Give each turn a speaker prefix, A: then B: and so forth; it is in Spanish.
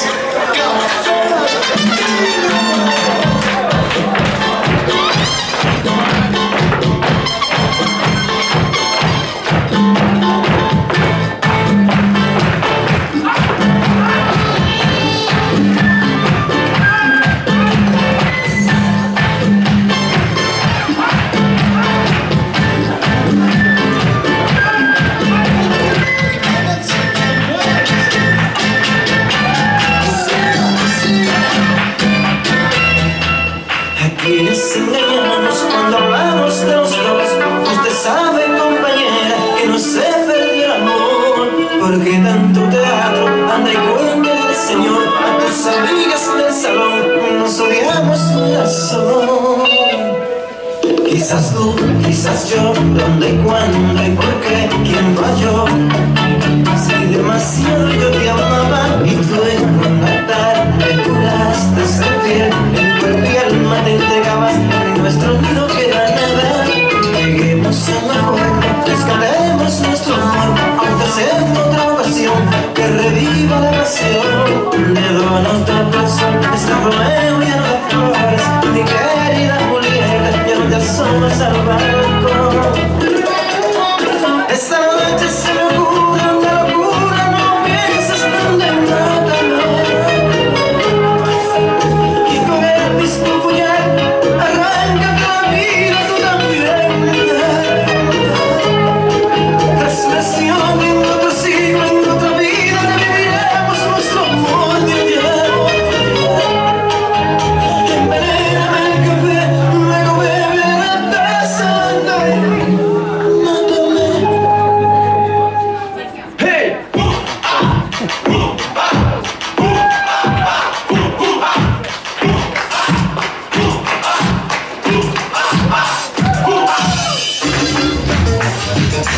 A: Yes. Señor, a tus amigas del salón nos odiamos razón. Quizás tú, quizás yo, dónde, cuándo y por qué, quién falló. Superman